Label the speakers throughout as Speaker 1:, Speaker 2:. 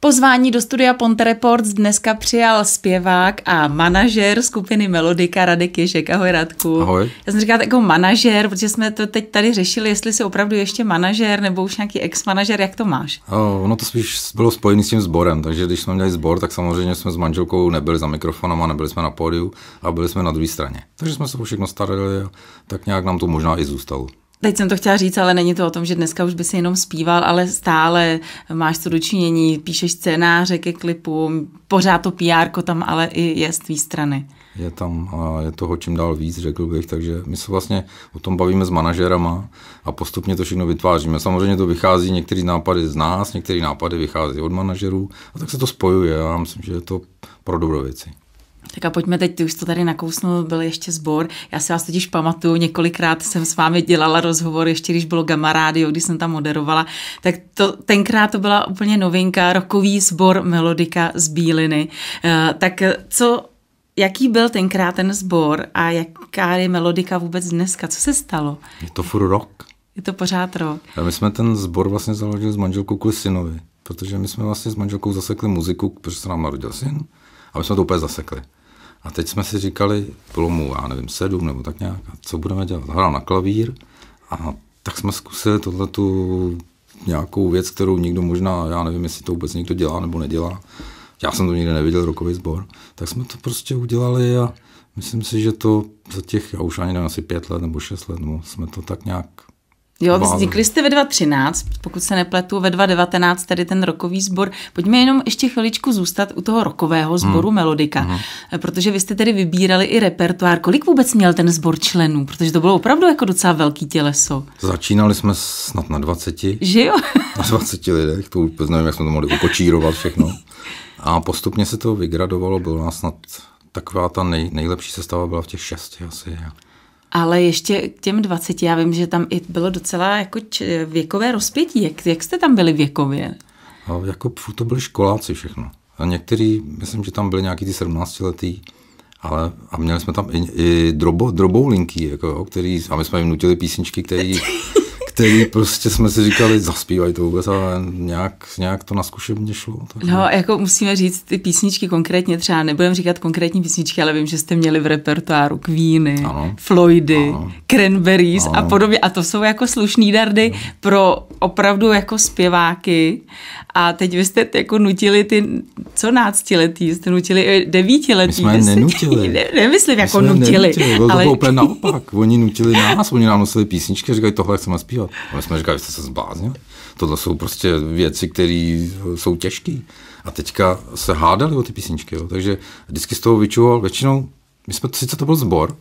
Speaker 1: Pozvání do studia Ponte Reports dneska přijal zpěvák a manažer skupiny Melodika Radek Ježek. Ahoj Radku.
Speaker 2: Ahoj.
Speaker 1: Já jsem říkala jako manažer, protože jsme to teď tady řešili, jestli jsi opravdu ještě manažer nebo už nějaký ex-manažer, jak to máš?
Speaker 2: O, ono to spíš bylo spojené s tím sborem, takže když jsme měli sbor, tak samozřejmě jsme s manželkou nebyli za mikrofonem a nebyli jsme na pódiu a byli jsme na druhé straně. Takže jsme se o všechno starali a tak nějak nám to možná i zůstalo.
Speaker 1: Teď jsem to chtěla říct, ale není to o tom, že dneska už by si jenom zpíval, ale stále máš to dočinění, píšeš scénáře ke klipu, pořád to PR tam ale i je z tvý strany.
Speaker 2: Je tam a je toho čím dál víc, řekl bych, takže my se vlastně o tom bavíme s manažerama a postupně to všechno vytváříme. Samozřejmě to vychází některý nápady z nás, některé nápady vychází od manažerů a tak se to spojuje. Já myslím, že je to pro dobro věci.
Speaker 1: Tak a pojďme teď, ty už to tady nakousnul, byl ještě sbor. Já si vás totiž pamatuju, několikrát jsem s vámi dělala rozhovor, ještě když bylo Gamma Radio, když jsem tam moderovala, tak to, tenkrát to byla úplně novinka, rokový sbor Melodika z Bíliny. Uh, tak co, jaký byl tenkrát ten sbor a jaká je Melodika vůbec dneska? Co se stalo?
Speaker 2: Je to furt rok.
Speaker 1: Je to pořád rok.
Speaker 2: A my jsme ten sbor vlastně založili s manželkou kvůli synovi, protože my jsme vlastně s manželkou zasekli muziku, protože se nám narodil syn a my jsme to úplně zasekli. A teď jsme si říkali, bylo mu, já nevím, sedm nebo tak nějak, co budeme dělat? Hrál na klavír a tak jsme zkusili tohle tu nějakou věc, kterou nikdo možná, já nevím, jestli to vůbec někdo dělá nebo nedělá. Já jsem to nikdy neviděl, rokový sbor. Tak jsme to prostě udělali a myslím si, že to za těch, já už ani nevím, asi pět let nebo šest let, nebo jsme to tak nějak
Speaker 1: Jo, vznikli jste ve 2013, pokud se nepletu, ve 2019 tedy ten rokový sbor. Pojďme jenom ještě chviličku zůstat u toho rokového sboru hmm. Melodika, hmm. protože vy jste tedy vybírali i repertoár. Kolik vůbec měl ten sbor členů? Protože to bylo opravdu jako docela velký těleso.
Speaker 2: Začínali jsme snad na 20.
Speaker 1: Že jo?
Speaker 2: na 20 lidech, to vůbec nevím, jak jsme to mohli ukočírovat všechno. A postupně se to vygradovalo, bylo nás snad taková ta nej, nejlepší sestava byla v těch šesti asi.
Speaker 1: Ale ještě k těm 20, já vím, že tam i bylo docela jako věkové rozpětí. Jak, jak jste tam byli věkově?
Speaker 2: A jako to byli školáci všechno. A některý, myslím, že tam byli nějaký ty 17 letý, ale a měli jsme tam i, i drobo, drobou linky, jako, který, a my jsme jim nutili písničky, které který prostě jsme si říkali, zaspívají to vůbec, ale nějak, nějak to na zkušebně šlo.
Speaker 1: Takže... No, jako musíme říct ty písničky konkrétně, třeba nebudem říkat konkrétní písničky, ale vím, že jste měli v repertoáru Queeny, ano. Floydy, ano. Cranberries ano. a podobně. A to jsou jako slušný dardy ano. pro opravdu jako zpěváky. A teď vy jste jako nutili ty, co náctiletí, jste nutili devítiletí.
Speaker 2: My jsme nenutili.
Speaker 1: Ne, nemyslím jako nutili.
Speaker 2: nenutili. Bylo ale... to úplně naopak. Oni nutili nás, oni nám nosili písničky a říkali, tohle chceme zpívat A my jsme říkali, jste se zbláznili. Tohle jsou prostě věci, které jsou těžké. A teďka se hádali o ty písničky, jo. takže vždycky z toho vyčuhoval, většinou, my jsme, sice to byl sbor,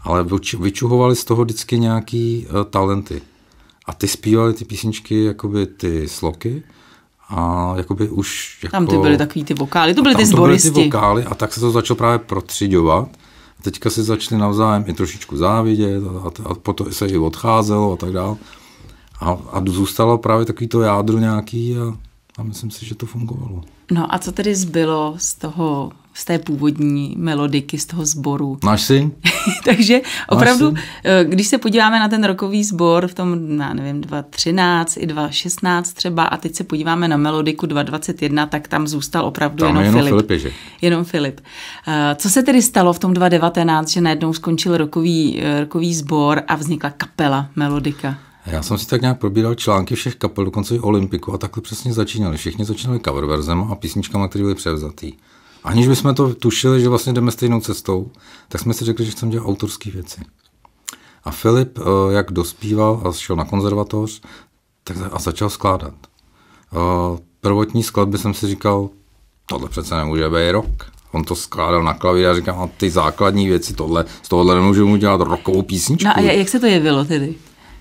Speaker 2: ale vyčuhovali z toho vždycky nějaký uh, talenty. A ty zpívali ty písničky, jakoby ty sloky, a jakoby už... Jako,
Speaker 1: tam ty byly takový ty vokály, to byly ty zboristi.
Speaker 2: To byly ty vokály a tak se to začalo právě protřiďovat teďka si začali navzájem i trošičku závidět a, a, a potom se i odcházelo a tak dále. A, a zůstalo právě takový to jádro nějaký a, a myslím si, že to fungovalo.
Speaker 1: No a co tedy zbylo z toho, z té původní melodiky, z toho sboru?
Speaker 2: Náš syn.
Speaker 1: Takže opravdu, syn. Eh, když se podíváme na ten rokový sbor v tom, já nevím, 2013 i 2016 třeba a teď se podíváme na melodiku 2021, tak tam zůstal opravdu tam jenom, jenom Filip.
Speaker 2: Filip že?
Speaker 1: Jenom Filip. Eh, co se tedy stalo v tom 2019, že najednou skončil rokový, eh, rokový sbor a vznikla kapela Melodika?
Speaker 2: Já jsem si tak nějak probíral články všech kapel, dokonce i Olympiku a takhle přesně začínali. Všichni začínali cover verzem a písničkama, které byly převzatý. Aniž bychom to tušili, že vlastně jdeme stejnou cestou, tak jsme si řekli, že chceme dělat autorské věci. A Filip, eh, jak dospíval a šel na konzervatoř, tak a začal skládat. Eh, prvotní skladby jsem si říkal, tohle přece nemůže být rok. On to skládal na klavír a říkal, a ty základní věci, tohle, z tohohle nemůžu mu dělat rokovou písničku.
Speaker 1: No a jak se to jevilo tedy?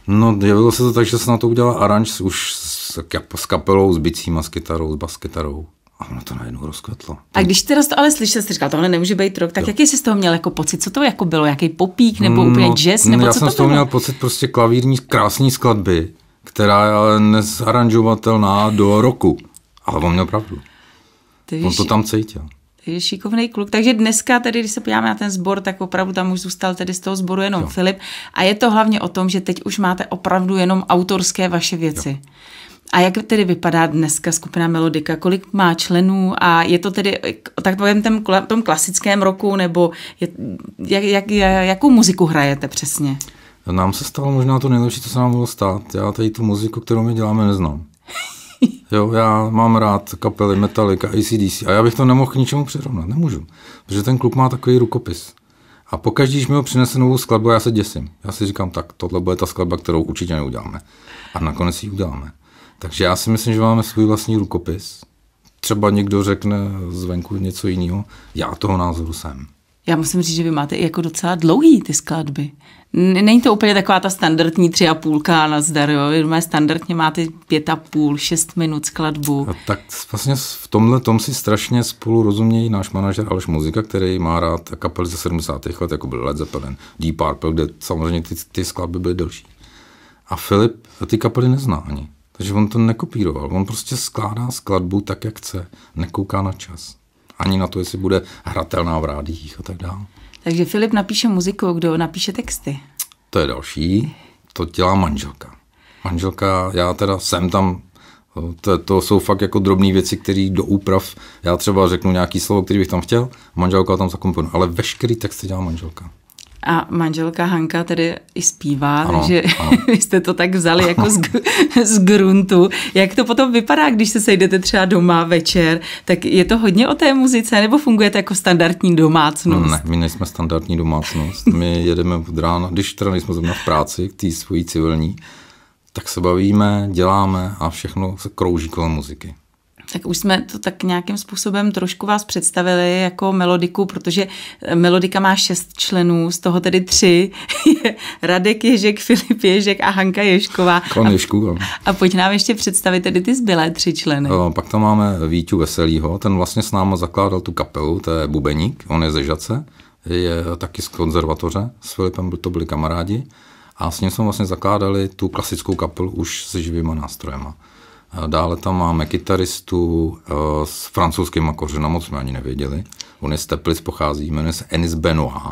Speaker 2: No, jevilo se to tak, že se na to udělal aranž už s, s kapelou, s bicíma, s kytarou, s baskytarou. A ono to najednou rozkvetlo.
Speaker 1: A když ty to ale slyšel, jsi říkal, tohle nemůže být rok, tak jo. jaký jsi z toho měl jako pocit? Co to jako bylo? Jaký popík nebo no, úplně jazz? Nebo
Speaker 2: já
Speaker 1: co
Speaker 2: jsem
Speaker 1: to
Speaker 2: z toho měl pocit prostě klavírní krásný skladby, která je ale nezaranžovatelná do roku. Ale on měl pravdu. Ty on to tam cítil
Speaker 1: šikovný kluk. Takže dneska tedy, když se podíváme na ten sbor, tak opravdu tam už zůstal tedy z toho sboru jenom jo. Filip. A je to hlavně o tom, že teď už máte opravdu jenom autorské vaše věci. Jo. A jak tedy vypadá dneska skupina Melodika? Kolik má členů a je to tedy tak povím tom, tom klasickém roku, nebo je, jak, jak, jakou muziku hrajete přesně?
Speaker 2: Nám se stalo možná to nejlepší, co se nám mohlo stát. Já tady tu muziku, kterou my děláme, neznám. Jo, já mám rád kapely Metallica, ACDC a já bych to nemohl k ničemu přirovnat, nemůžu, protože ten klub má takový rukopis. A pokaždé, když mi ho přinese novou skladbu, já se děsím. Já si říkám, tak tohle bude ta skladba, kterou určitě neuděláme. A nakonec ji uděláme. Takže já si myslím, že máme svůj vlastní rukopis. Třeba někdo řekne zvenku něco jiného. Já toho názoru jsem.
Speaker 1: Já musím říct, že vy máte i jako docela dlouhý ty skladby. Není to úplně taková ta standardní tři a půlka na zdar, jo? Vy standardně máte pět a půl, šest minut skladbu.
Speaker 2: A tak vlastně v tomhle tom si strašně spolu rozumějí náš manažer Aleš Muzika, který má rád kapely ze 70. let, jako byl Led Zeppelin, Deep Purple, kde samozřejmě ty, ty skladby byly delší. A Filip ty kapely nezná ani. Takže on to nekopíroval. On prostě skládá skladbu tak, jak chce. Nekouká na čas. Ani na to, jestli bude hratelná v rádích a tak dále.
Speaker 1: Takže Filip napíše muziku, kdo napíše texty?
Speaker 2: To je další. To dělá manželka. Manželka, já teda jsem tam to, to jsou fakt jako drobné věci, které do úprav, já třeba řeknu nějaký slovo, který bych tam chtěl, manželka tam zakomponuje, ale veškerý text dělá manželka.
Speaker 1: A manželka Hanka tedy i zpívá, ano, takže ano. vy jste to tak vzali jako z, z gruntu. Jak to potom vypadá, když se sejdete třeba doma večer? Tak je to hodně o té muzice, nebo fungujete jako standardní domácnost?
Speaker 2: Ne, my nejsme standardní domácnost. My jedeme od rána, když teda nejsme zrovna v práci, k té svojí civilní, tak se bavíme, děláme a všechno se krouží kolem muziky
Speaker 1: tak už jsme to tak nějakým způsobem trošku vás představili jako melodiku, protože melodika má šest členů, z toho tedy tři je Radek Ježek, Filip Ježek a Hanka Ježková.
Speaker 2: Kon Ježku,
Speaker 1: a, a pojď nám ještě představit tedy ty zbylé tři členy.
Speaker 2: O, pak tam máme Víťu Veselýho, ten vlastně s náma zakládal tu kapelu, to je Bubeník, on je ze Žace, je taky z konzervatoře, s Filipem to byli kamarádi a s ním jsme vlastně zakládali tu klasickou kapelu už se živýma nástrojema. Dále tam máme kytaristu eh, s francouzskými kořenama, co jsme ani nevěděli. On je z Teplic, pochází, jmenuje se Enis Benoit.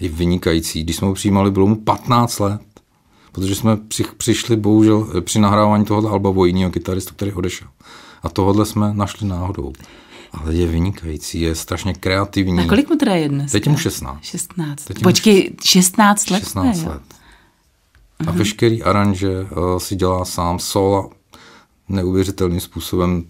Speaker 2: Je vynikající. Když jsme ho přijímali, bylo mu 15 let. Protože jsme při, přišli, bohužel, eh, při nahrávání tohoto alba o jiného kytaristu, který odešel. A tohle jsme našli náhodou. Ale je vynikající, je strašně kreativní.
Speaker 1: A kolik mu teda je dnes?
Speaker 2: Teď mu 16.
Speaker 1: 16. Počkej, 16 let?
Speaker 2: 16 let. A veškerý aranže uh, si dělá sám, sola neuvěřitelným způsobem.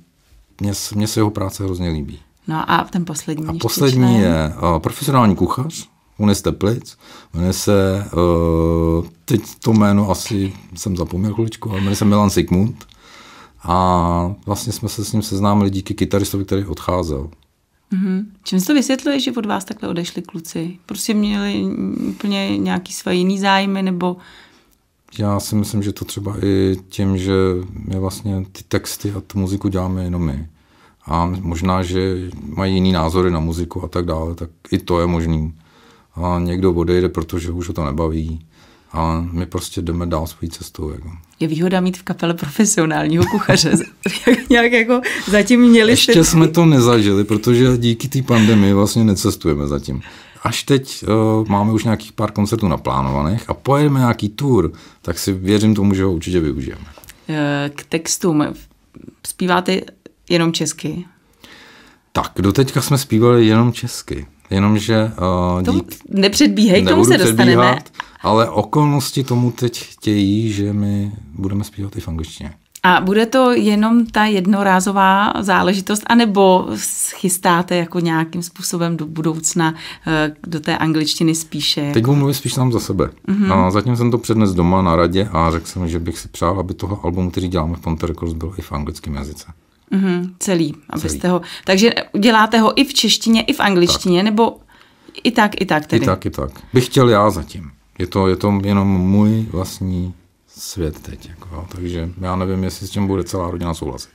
Speaker 2: Mně, mně se jeho práce hrozně líbí.
Speaker 1: No a ten poslední?
Speaker 2: A poslední je uh, profesionální kuchař, on je z Teplic, jmenuje se, uh, teď to jméno asi jsem zapomněl chviličku, ale jmenuje se Milan Sigmund. A vlastně jsme se s ním seznámili díky kytaristovi, který odcházel.
Speaker 1: Mm-hmm. Čím se to vysvětluje, že od vás takhle odešli kluci? Prostě měli úplně nějaký své jiný zájmy, nebo
Speaker 2: já si myslím, že to třeba i tím, že my vlastně ty texty a tu muziku děláme jenom my. A možná, že mají jiný názory na muziku a tak dále, tak i to je možný. A někdo odejde, protože už ho to nebaví. A my prostě jdeme dál svojí cestou. Jako.
Speaker 1: Je výhoda mít v kapele profesionálního kuchaře. Jak nějak jako zatím měli
Speaker 2: Ještě jste... jsme to nezažili, protože díky té pandemii vlastně necestujeme zatím až teď uh, máme už nějakých pár koncertů naplánovaných a pojedeme nějaký tour, tak si věřím tomu, že ho určitě využijeme.
Speaker 1: Eh, k textům zpíváte jenom česky?
Speaker 2: Tak, do teďka jsme zpívali jenom česky. Jenomže... Uh, dík,
Speaker 1: nepředbíhej, k tomu se dostaneme.
Speaker 2: Ale okolnosti tomu teď chtějí, že my budeme zpívat i v angličtině.
Speaker 1: A bude to jenom ta jednorázová záležitost, anebo chystáte jako nějakým způsobem do budoucna eh, do té angličtiny spíše? Jako...
Speaker 2: Teď budu mluvit spíš sám za sebe. Mm-hmm. A zatím jsem to přednes doma na radě a řekl jsem, že bych si přál, aby toho album, který děláme v Ponte Records, byl i v anglickém jazyce.
Speaker 1: Mm-hmm, celý, abyste celý. ho... Takže děláte ho i v češtině, i v angličtině, tak. nebo i tak, i tak tedy?
Speaker 2: I tak, i tak. Bych chtěl já zatím. Je to, je to jenom můj vlastní svět teď. Jako, takže já nevím, jestli s tím bude celá rodina souhlasit.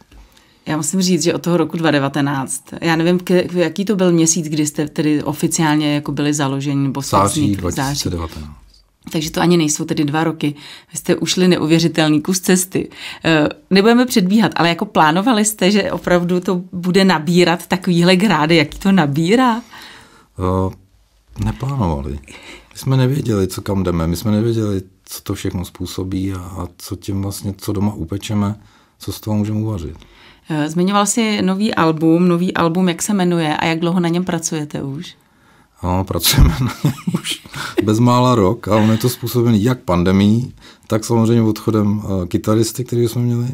Speaker 1: Já musím říct, že od toho roku 2019, já nevím, k, jaký to byl měsíc, kdy jste tedy oficiálně jako byli založeni, nebo
Speaker 2: září 2019. Září.
Speaker 1: Takže to ani nejsou tedy dva roky. Vy jste ušli neuvěřitelný kus cesty. Eh, nebudeme předbíhat, ale jako plánovali jste, že opravdu to bude nabírat takovýhle grády, jaký to nabírá? Uh,
Speaker 2: neplánovali. My jsme nevěděli, co kam jdeme. My jsme nevěděli, co to všechno způsobí a, a co tím vlastně, co doma upečeme, co z toho můžeme uvařit.
Speaker 1: Eh, zmiňoval jsi nový album, nový album, jak se jmenuje a jak dlouho na něm pracujete už?
Speaker 2: No, pracujeme na něm už bezmála rok a on je to způsobený jak pandemí, tak samozřejmě odchodem uh, kytaristy, který jsme měli.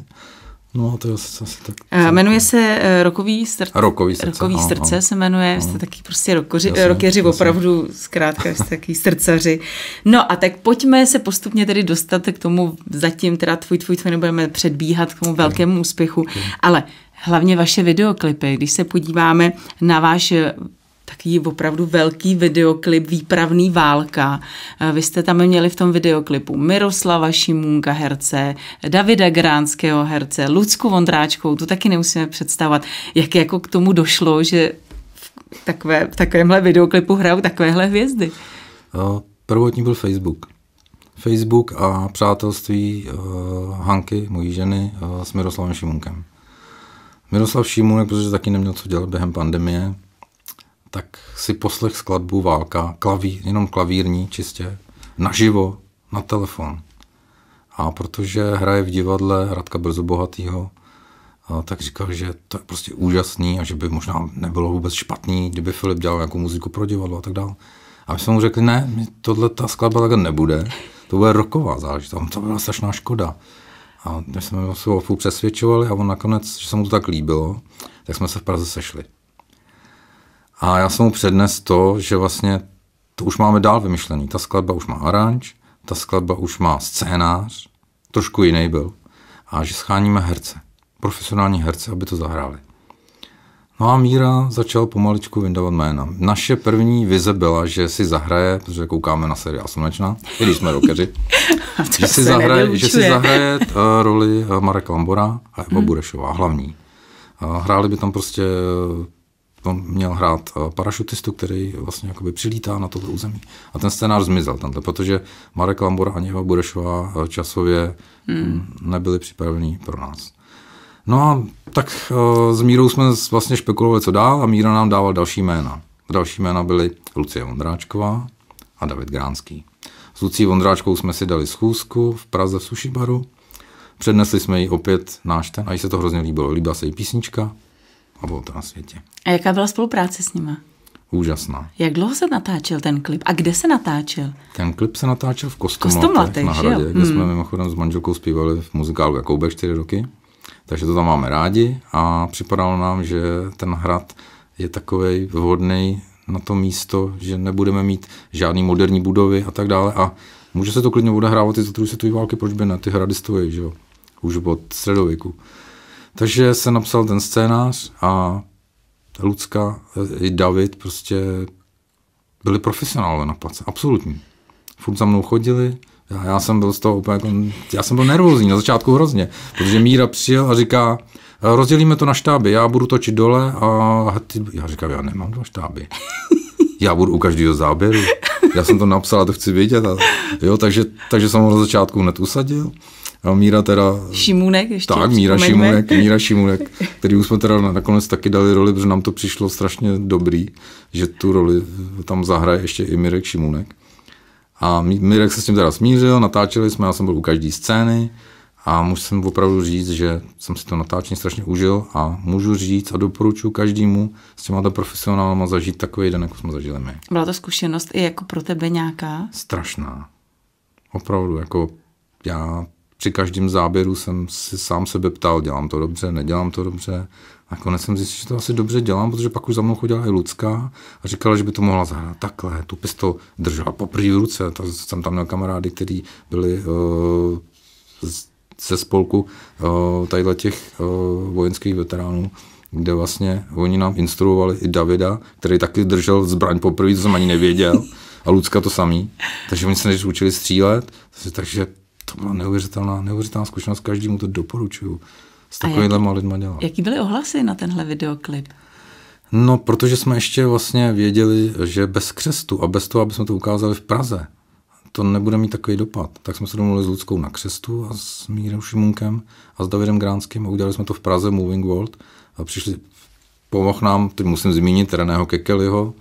Speaker 2: No a to je asi, asi tak.
Speaker 1: Uh, jmenuje se uh, Rokový, srdce.
Speaker 2: Rokový srdce.
Speaker 1: Rokový srdce se jmenuje, jste taky prostě rokoři, jasně, rokeři, jasně. opravdu zkrátka jste taky srdcaři. No a tak pojďme se postupně tedy dostat k tomu, zatím teda tvůj, tvůj, tvůj nebudeme předbíhat k tomu velkému úspěchu, okay. ale hlavně vaše videoklipy, když se podíváme na váš takový opravdu velký videoklip Výpravný válka. Eh, vy jste tam měli v tom videoklipu Miroslava Šimunka herce, Davida Gránského herce, Lucku Vondráčkou, tu taky nemusíme představovat, jak jako k tomu došlo, že v, takové, v takovémhle videoklipu hrajou takovéhle hvězdy.
Speaker 2: Prvotní byl Facebook. Facebook a přátelství uh, Hanky, mojí ženy, uh, s Miroslavem Šimunkem. Miroslav Šimunek, protože taky neměl co dělat během pandemie, tak si poslech skladbu Válka, klaví, jenom klavírní čistě, naživo, na telefon. A protože hraje v divadle Radka Brzo Bohatýho, tak říkal, že to je prostě úžasný a že by možná nebylo vůbec špatný, kdyby Filip dělal nějakou muziku pro divadlo a tak dále. A my jsme mu řekli, ne, tohle ta skladba takhle nebude, to bude roková záležitost, to byla strašná škoda. A my jsme ho přesvědčovali a on nakonec, že se mu to tak líbilo, tak jsme se v Praze sešli. A já jsem mu přednes to, že vlastně to už máme dál vymyšlený. Ta skladba už má aranž, ta skladba už má scénář, trošku jiný byl, a že scháníme herce, profesionální herce, aby to zahráli. No a Míra začal pomaličku vyndávat jména. Naše první vize byla, že si zahraje, protože koukáme na seriál Slunečná, i když jsme rokeři, že, si zahraje, že si zahraje uh, roli uh, Marek Lambora a Eva hmm. Burešová, hlavní. Uh, hráli by tam prostě on měl hrát eh, parašutistu, který vlastně jakoby přilítá na toto území. A ten scénář zmizel tamhle, protože Marek Lambor a Eva Burešová eh, časově hmm. Mm, nebyli připravení pro nás. No a tak uh, s Mírou jsme vlastně špekulovali, co dál a Míra nám dával další jména. Další jména byly Lucie Vondráčková a David Gránský. S Lucí Vondráčkou jsme si dali schůzku v Praze v Sushibaru. Přednesli jsme jí opět náš ten a jí se to hrozně líbilo. Líbila se jí písnička, a bylo to na světě.
Speaker 1: A jaká byla spolupráce s nima?
Speaker 2: Úžasná.
Speaker 1: Jak dlouho se natáčel ten klip a kde se natáčel?
Speaker 2: Ten klip se natáčel v Kostomlatech, na hradě, kde hmm. jsme mimochodem s manželkou zpívali v muzikálu Jakoubek čtyři roky. Takže to tam máme rádi a připadalo nám, že ten hrad je takový vhodný na to místo, že nebudeme mít žádný moderní budovy a tak dále a může se to klidně odehrávat i za druhé světové války, proč by ne, ty hrady stojí, že jo, už od středověku. Takže jsem napsal ten scénář a Lucka i David prostě byli profesionálové na place, absolutní. Furt za mnou chodili, já, já jsem byl z toho úplně jako, já jsem byl nervózní na začátku hrozně, protože Míra přijel a říká, rozdělíme to na štáby, já budu točit dole a ty, já říkám, já nemám dva štáby. Já budu u každého záběru. Já jsem to napsal a to chci vědět. A, jo, takže, takže jsem ho na začátku hned usadil. A Míra teda...
Speaker 1: Šimunek ještě.
Speaker 2: Tak, Míra Šimunek, Míra Šimunek, který už jsme teda nakonec taky dali roli, protože nám to přišlo strašně dobrý, že tu roli tam zahraje ještě i Mirek Šimunek. A Mirek se s tím teda smířil, natáčeli jsme, já jsem byl u každé scény a musím opravdu říct, že jsem si to natáčení strašně užil a můžu říct a doporučuji každému s těma profesionálama zažít takový den, jako jsme zažili my.
Speaker 1: Byla to zkušenost i jako pro tebe nějaká?
Speaker 2: Strašná. Opravdu, jako já při každém záběru jsem si sám sebe ptal, dělám to dobře, nedělám to dobře. Nakonec jsem zjistil, že to asi dobře dělám, protože pak už za mnou chodila i Lucka a říkala, že by to mohla zahrát takhle. Tu pistol držela poprvé v ruce. To jsem tam měl kamarády, kteří byli uh, ze spolku uh, tadyhle těch uh, vojenských veteránů, kde vlastně oni nám instruovali i Davida, který taky držel zbraň poprvé, to jsem ani nevěděl, a Lucka to samý. Takže oni se než učili střílet, takže to byla neuvěřitelná, neuvěřitelná zkušenost, každému to doporučuju. S takovýmhle lidma dělat.
Speaker 1: Jaký byly ohlasy na tenhle videoklip?
Speaker 2: No, protože jsme ještě vlastně věděli, že bez křestu a bez toho, aby jsme to ukázali v Praze, to nebude mít takový dopad. Tak jsme se domluvili s Ludskou na křestu a s Mírem Šimunkem a s Davidem Gránským a udělali jsme to v Praze Moving World a přišli, pomohl nám, teď musím zmínit Reného Kekeliho,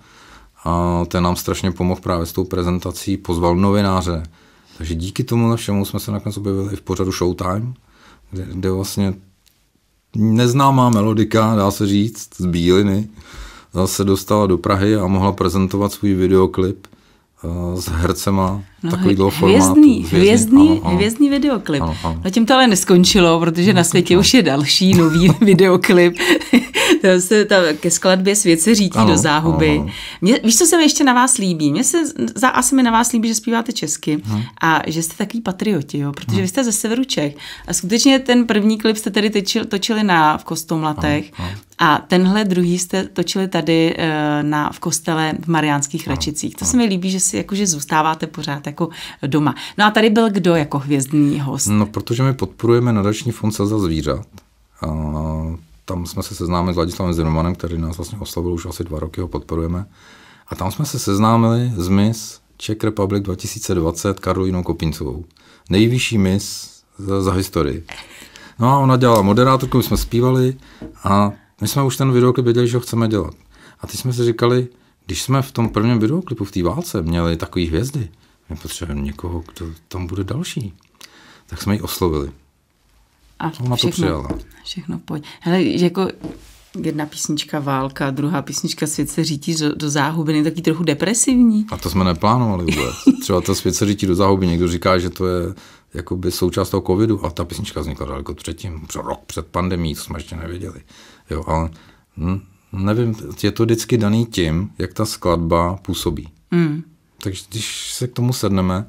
Speaker 2: a ten nám strašně pomohl právě s tou prezentací, pozval novináře, takže díky tomu všemu jsme se nakonec objevili v pořadu Showtime, kde, kde vlastně neznámá melodika, dá se říct, z Bíliny, se dostala do Prahy a mohla prezentovat svůj videoklip s hercema no, takovýhle
Speaker 1: formátu. Hvězdný, hvězdný, ano, ano. hvězdný videoklip. Ano, ano. No tím to ale neskončilo, protože no, na světě už je další nový videoklip. to se ta, ke skladbě Svět se řítí ano, do záhuby. Ano, ano. Mě, víš, co se mi ještě na vás líbí? Mně se, za, asi mi na vás líbí, že zpíváte česky hmm. a že jste takový patrioti, jo? protože hmm. vy jste ze severu Čech. A skutečně ten první klip jste tedy točili, točili na, v Kostomlatech ano, ano. A tenhle druhý jste točili tady eh, na, v kostele v Mariánských Račicích. To se mi líbí, že si jakože zůstáváte pořád jako doma. No a tady byl kdo jako hvězdný host?
Speaker 2: No, protože my podporujeme nadační fond za zvířat. A tam jsme se seznámili s Ladislavem Zimmermanem, který nás vlastně oslavil už asi dva roky, ho podporujeme. A tam jsme se seznámili s Miss Czech Republic 2020 Karolínou Kopincovou. Nejvyšší Miss za, za historii. No a ona dělala moderátorku, my jsme zpívali a my jsme už ten videoklip věděli, že ho chceme dělat. A teď jsme si říkali, když jsme v tom prvním videoklipu v té válce měli takové hvězdy, my potřebujeme někoho, kdo tam bude další. Tak jsme ji oslovili.
Speaker 1: A Ona všechno, to přijala. Všechno pojď. Hele, jako jedna písnička válka, druhá písnička svět se řítí do, do záhuby, taky trochu depresivní.
Speaker 2: A to jsme neplánovali vůbec. Třeba to svět se řítí do záhuby, někdo říká, že to je jakoby součást toho covidu a ta písnička vznikla daleko předtím, rok před pandemí, to jsme ještě nevěděli. Jo, ale hm, nevím, je to vždycky daný tím, jak ta skladba působí. Mm. Takže když se k tomu sedneme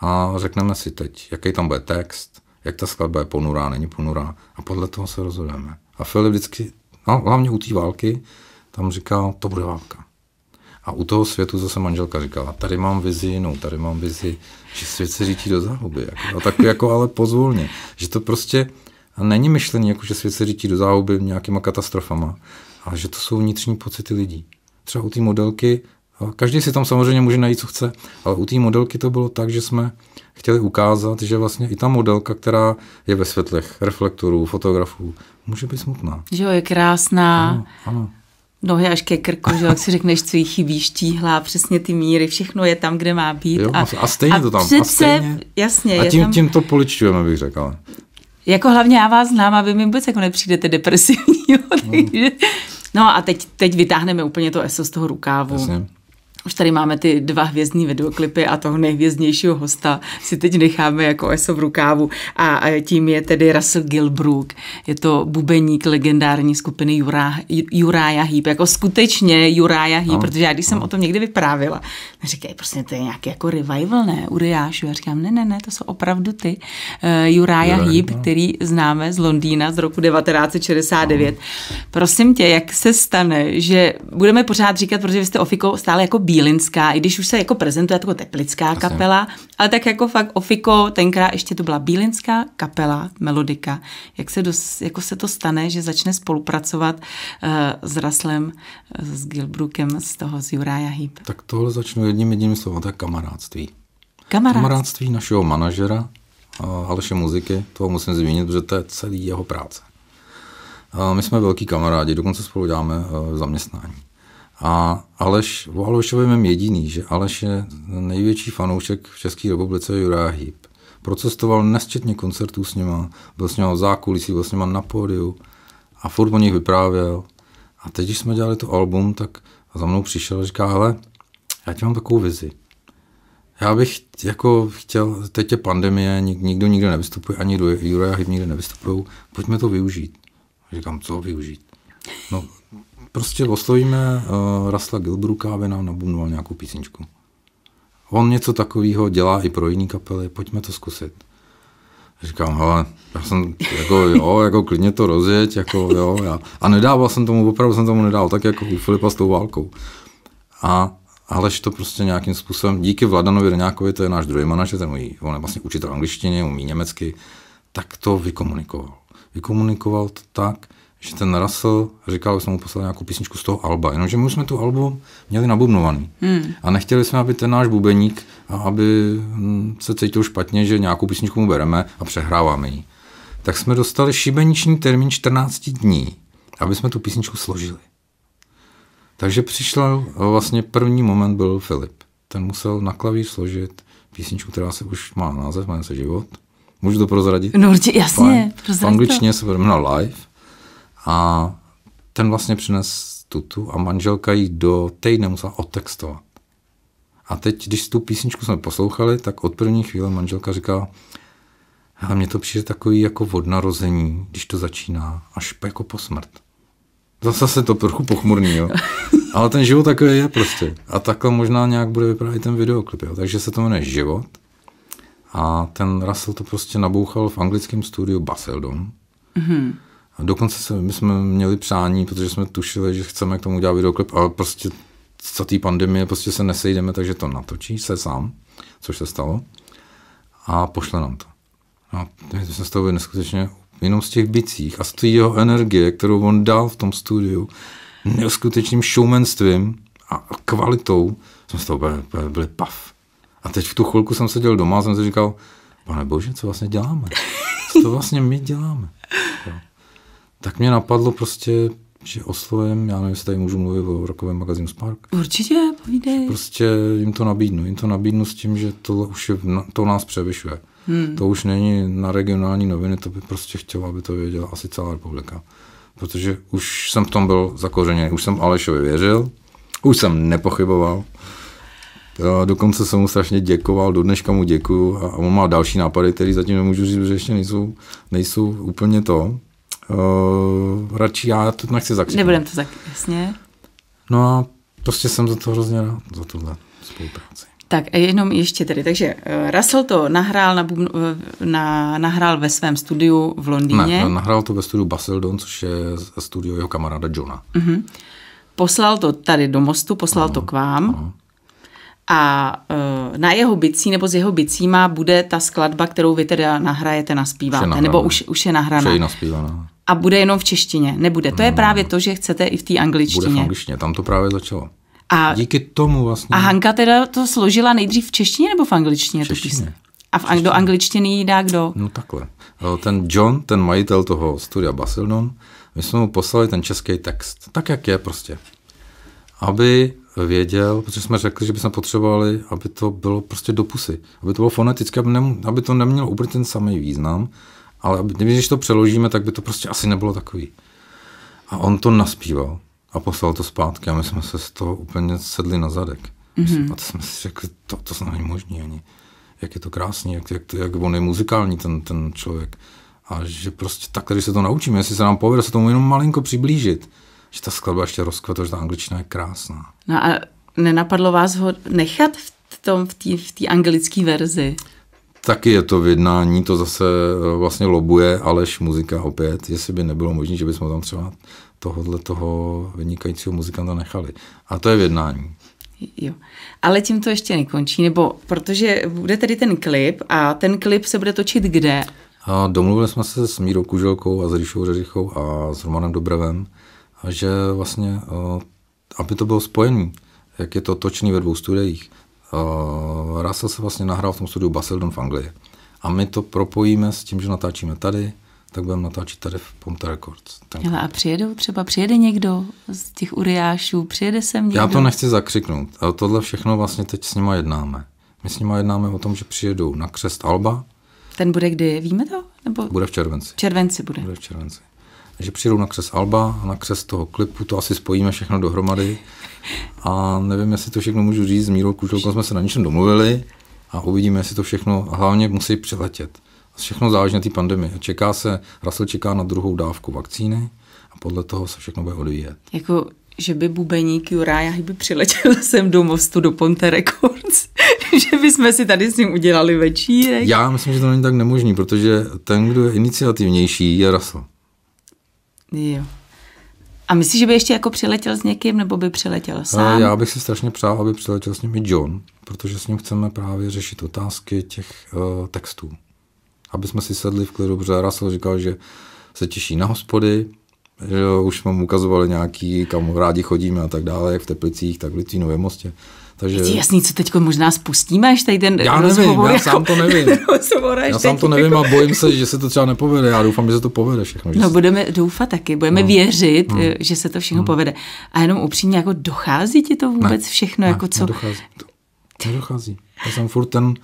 Speaker 2: a řekneme si teď, jaký tam bude text, jak ta skladba je ponurá, není ponurá a podle toho se rozhodujeme. A Filip vždycky, no, hlavně u té války, tam říkal, to bude válka. A u toho světu zase manželka říkala, tady mám vizi jinou, tady mám vizi, že svět se řítí do záhuby. Jako, a tak jako ale pozvolně. Že to prostě není myšlení, jako že svět se řítí do záhuby nějakýma katastrofama, ale že to jsou vnitřní pocity lidí. Třeba u té modelky, každý si tam samozřejmě může najít, co chce, ale u té modelky to bylo tak, že jsme chtěli ukázat, že vlastně i ta modelka, která je ve světlech reflektorů, fotografů, může být smutná.
Speaker 1: Že jo, je krásná. Ano, ano nohy až ke krku, že jak si řekneš, co jí chybí, štíhlá, přesně ty míry, všechno je tam, kde má být.
Speaker 2: Jo, a, a stejně a to tam.
Speaker 1: Přece,
Speaker 2: a stejně.
Speaker 1: Jasně.
Speaker 2: A tím,
Speaker 1: tam...
Speaker 2: tím to poličujeme, bych řekl.
Speaker 1: Jako hlavně já vás znám a vy mi vůbec jako nepřijdete depresivní. Takže... No a teď, teď vytáhneme úplně to ESO z toho rukávu. Jasně. Už tady máme ty dva hvězdní videoklipy a toho nejhvězdnějšího hosta si teď necháme jako ESO v rukávu a tím je tedy Russell Gilbrook. Je to bubeník legendární skupiny Uriah Heep, jako skutečně Uriah Heep, no, protože já když no. jsem o tom někdy vyprávila, říkají, prostě to je nějaký jako revival, ne, Uriášu. Já říkám, ne, ne, ne, to jsou opravdu ty uh, no. Heep, který známe z Londýna z roku 1969. No. Prosím tě, jak se stane, že budeme pořád říkat, protože vy jste Ofiko stále jako bílinská, i když už se jako prezentuje jako teplická Asi. kapela, ale tak jako fakt Ofiko, tenkrát ještě to byla bílinská kapela, melodika. Jak se, dos, jako se to stane, že začne spolupracovat uh, s Raslem, uh, s Gilbrookem z toho z Uriah Heep?
Speaker 2: Tak tohle začnu jedním jedním slovem, to je kamarádství.
Speaker 1: Kamarádství.
Speaker 2: Kamarádství našeho manažera, uh, Aleše Muziky, toho musím zmínit, protože to je celý jeho práce. Uh, my jsme velký kamarádi, dokonce spolu děláme uh, zaměstnání. A Aleš, o Alešovi vím jediný, že Aleš je největší fanoušek v České republice Jurá Heep. Procestoval nesčetně koncertů s nima, byl s nima v zákulisí, byl s nima na pódiu a furt o nich vyprávěl. A teď, když jsme dělali to album, tak za mnou přišel a říká, hele, já ti mám takovou vizi. Já bych jako chtěl, teď je pandemie, nik, nikdo nikde nevystupuje, ani Juraj Hyp nikde nevystupují, pojďme to využít. Říkám, co využít? No, prostě oslovíme uh, Rasla Gilbruka, aby nám nabundoval nějakou písničku. On něco takového dělá i pro jiný kapely, pojďme to zkusit. Říkám, hele, já jsem jako, jo, jako klidně to rozjeď, jako jo, já. A nedával jsem tomu, opravdu jsem tomu nedal, tak jako u Filipa s tou válkou. A Aleš to prostě nějakým způsobem, díky Vladanovi Reňákovi, to je náš druhý manažer, ten můj, on je vlastně učitel angličtiny, umí německy, tak to vykomunikoval. Vykomunikoval to tak, že ten Russell říkal, že jsem mu poslal nějakou písničku z toho Alba, jenomže my jsme tu album měli nabubnovaný. Hmm. A nechtěli jsme, aby ten náš bubeník, aby hm, se cítil špatně, že nějakou písničku mu bereme a přehráváme ji. Tak jsme dostali šibeniční termín 14 dní, aby jsme tu písničku složili. Takže přišel vlastně první moment byl Filip. Ten musel na klavír složit písničku, která se už má název, jmenuje se Život. Můžu to prozradit?
Speaker 1: No určitě, jasně.
Speaker 2: V angličtině se jmenuje Live A ten vlastně přines tutu a manželka jí do týdne musela otextovat. A teď, když tu písničku jsme poslouchali, tak od první chvíle manželka říká, a mně to přijde takový jako od narození, když to začíná, až jako po smrt. Zase se to trochu pochmurný, jo. Ale ten život takový je prostě. A takhle možná nějak bude vypadat i ten videoklip, jo. Takže se to jmenuje Život. A ten Russell to prostě nabouchal v anglickém studiu Baseldon. Mm-hmm. Dokonce se, my jsme měli přání, protože jsme tušili, že chceme k tomu dělat videoklip, ale prostě za té pandemie prostě se nesejdeme, takže to natočí se sám, což se stalo. A pošle nám to. A my jsme z toho neskutečně jenom z těch bicích a z té jeho energie, kterou on dal v tom studiu, neskutečným showmanstvím a kvalitou, jsme z toho byli, byli pav. A teď v tu chvilku jsem seděl doma a jsem si říkal, pane bože, co vlastně děláme? Co to vlastně my děláme? Tak mě napadlo prostě, že oslovím, já nevím, jestli tady můžu mluvit o rokovém magazínu Spark.
Speaker 1: Určitě, povídej.
Speaker 2: Prostě jim to nabídnu. Jim to nabídnu s tím, že tohle už je, to nás převyšuje. Hmm. To už není na regionální noviny, to by prostě chtělo, aby to věděla asi celá republika. Protože už jsem v tom byl zakořeněný, už jsem Alešovi věřil, už jsem nepochyboval. Dokonce jsem mu strašně děkoval, do dneška mu děkuju a on má další nápady, které zatím nemůžu říct, že ještě nejsou, nejsou úplně to. Uh, radši já to nechci zakřiknout.
Speaker 1: Nebudem to tak, jasně.
Speaker 2: No a prostě jsem za to hrozně rád, za tuhle spolupráci.
Speaker 1: Tak jenom ještě tedy, takže uh, Russell to nahrál, na, bubnu, na, nahrál ve svém studiu v Londýně.
Speaker 2: Ne, nahrál to ve studiu Baseldon, což je studio jeho kamaráda Johna.
Speaker 1: Uh-huh. Poslal to tady do mostu, poslal uh-huh. to k vám. Uh-huh. A uh, na jeho bicí nebo s jeho bicíma bude ta skladba, kterou vy teda nahrajete, naspíváte, nebo už, už je nahraná.
Speaker 2: Už je naspívaná.
Speaker 1: A bude jenom v češtině, nebude. To je právě to, že chcete i v té angličtině.
Speaker 2: Bude v angličtině, tam to právě začalo. A díky tomu vlastně.
Speaker 1: A Hanka teda to složila nejdřív v češtině nebo v angličtině?
Speaker 2: V češtině.
Speaker 1: A v, češtině. do angličtiny jí dá kdo?
Speaker 2: No takhle. Ten John, ten majitel toho studia Basildon, my jsme mu poslali ten český text, tak jak je prostě. Aby věděl, protože jsme řekli, že bychom potřebovali, aby to bylo prostě do pusy. Aby to bylo fonetické, aby, nem, aby to nemělo úplně ten samý význam, ale když to přeložíme, tak by to prostě asi nebylo takový. A on to naspíval a poslal to zpátky a my jsme se z toho úplně sedli na zadek. Mm-hmm. A to jsme si řekli, to, to není možné ani. Jak je to krásný, jak, jak, jak on je muzikální ten, ten člověk. A že prostě tak, když se to naučíme, jestli se nám povede se tomu jenom malinko přiblížit, že ta skladba ještě rozkvete, že ta angličtina je krásná.
Speaker 1: No a nenapadlo vás ho nechat v tom, v té v anglické verzi?
Speaker 2: Taky je to v jednání, to zase eh, vlastně lobuje Aleš muzika opět, jestli by nebylo možné, že bychom tam třeba tohohle toho vynikajícího muzikanta nechali. A to je v jednání.
Speaker 1: Jo. Ale tím to ještě nekončí, nebo protože bude tedy ten klip a ten klip se bude točit kde?
Speaker 2: A domluvili jsme se s Mírou Kuželkou a s Ríšou Řeřichou a s Romanem Dobrevem, že vlastně, eh, aby to bylo spojený, jak je to točený ve dvou studiích. Eh, Russell se vlastně nahrál v tom studiu Basildon v Anglii. A my to propojíme s tím, že natáčíme tady, tak budeme natáčet tady v Ponte Records.
Speaker 1: Ale a přijedou třeba, přijede někdo z těch uriášů, přijede sem někdo?
Speaker 2: Já to nechci zakřiknout, ale tohle všechno vlastně teď s nima jednáme. My s nima jednáme o tom, že přijedou na křest Alba.
Speaker 1: Ten bude kdy, víme to? Nebo...
Speaker 2: Bude v červenci.
Speaker 1: V červenci bude.
Speaker 2: Bude v červenci. Takže přijdou na křes Alba a na křes toho klipu, to asi spojíme všechno dohromady. A nevím, jestli to všechno můžu říct, s Mírou Kuželkou jsme se na něčem domluvili a uvidíme, jestli to všechno, hlavně musí přiletět. Všechno záleží na té pandemii. Čeká se, Russell čeká na druhou dávku vakcíny a podle toho se všechno bude odvíjet.
Speaker 1: Jako, že by bubeník Juraj by přiletěl sem do mostu do Ponte Records, že bychom si tady s ním udělali večírek.
Speaker 2: Já myslím, že to není tak nemožný, protože ten, kdo je iniciativnější, je Russell.
Speaker 1: Jo. A myslíš, že by ještě jako přiletěl s někým, nebo by přiletěl sám?
Speaker 2: Já bych si strašně přál, aby přiletěl s ním i John, protože s ním chceme právě řešit otázky těch uh, textů. Aby jsme si sedli v klidu, protože Russell říkal, že se těší na hospody, že už jsme mu ukazovali nějaký, kam rádi chodíme a tak dále, jak v Teplicích, tak v Litvínově mostě.
Speaker 1: Takže... Je jasný, co teď možná spustíme, až tady ten
Speaker 2: já
Speaker 1: nevím,
Speaker 2: já jako... sám to nevím. já sám to nevím a bojím se, že se to třeba nepovede. Já doufám, že se to povede všechno.
Speaker 1: No budeme doufat taky, budeme no. věřit, no. že se to všechno no. povede. A jenom upřímně, jako dochází ti to vůbec
Speaker 2: ne.
Speaker 1: všechno?
Speaker 2: Ne,
Speaker 1: jako co?
Speaker 2: Nedochází. Nedochází. Já jsem furt ten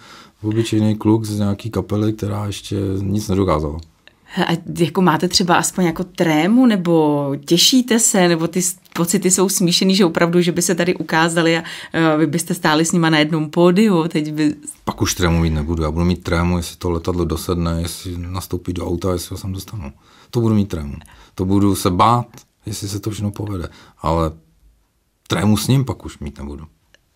Speaker 2: obyčejný kluk z nějaký kapely, která ještě nic nedokázala.
Speaker 1: A jako máte třeba aspoň jako trému, nebo těšíte se, nebo ty pocity jsou smíšený, že opravdu, že by se tady ukázali a uh, vy byste stáli s nima na jednom pódiu, teď by...
Speaker 2: Pak už trému mít nebudu, já budu mít trému, jestli to letadlo dosedne, jestli nastoupí do auta, jestli ho sem dostanu. To budu mít trému. To budu se bát, jestli se to všechno povede, ale trému s ním pak už mít nebudu.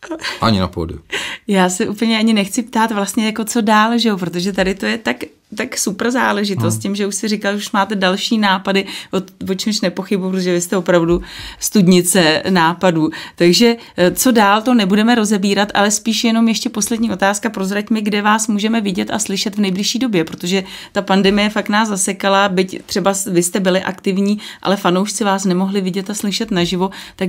Speaker 2: Ani na pódiu.
Speaker 1: Já se úplně ani nechci ptát vlastně jako co dál, že jo, protože tady to je tak tak super záležitost hmm. tím, že už si říkal, že už máte další nápady, o, o čemž nepochybuji, protože vy jste opravdu studnice nápadů. Takže eh, co dál, to nebudeme rozebírat, ale spíš jenom ještě poslední otázka, prozrať mi, kde vás můžeme vidět a slyšet v nejbližší době, protože ta pandemie fakt nás zasekala, byť třeba vy jste byli aktivní, ale fanoušci vás nemohli vidět a slyšet naživo, tak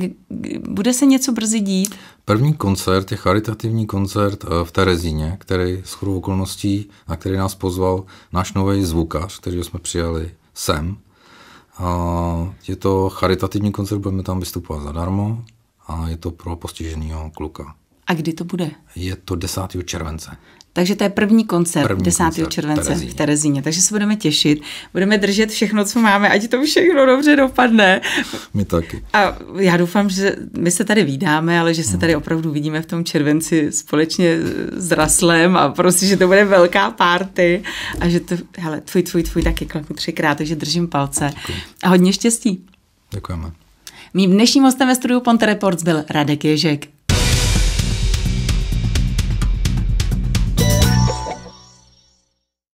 Speaker 1: bude se něco brzy dít?
Speaker 2: První koncert je charitativní koncert eh, v Terezíně, který s okolností, na který nás pozval náš nový zvukař, který jsme přijali sem. A je to charitativní koncert, budeme tam vystupovat zadarmo a je to pro postiženého kluka.
Speaker 1: A kdy to bude?
Speaker 2: Je to 10. července.
Speaker 1: Takže to je první koncert první 10. Koncert července Terezíně. v Terezíně. Takže se budeme těšit. Budeme držet všechno, co máme, ať to všechno dobře dopadne.
Speaker 2: My taky.
Speaker 1: A já doufám, že my se tady vídáme, ale že se tady opravdu vidíme v tom červenci společně s Raslem a prostě, že to bude velká party a že to, hele, tvůj, tvůj, tvůj taky klepu třikrát, takže držím palce. Děkuji. A hodně štěstí.
Speaker 2: Děkujeme.
Speaker 1: Mým dnešním hostem ve studiu Ponte Reports byl Radek Ježek.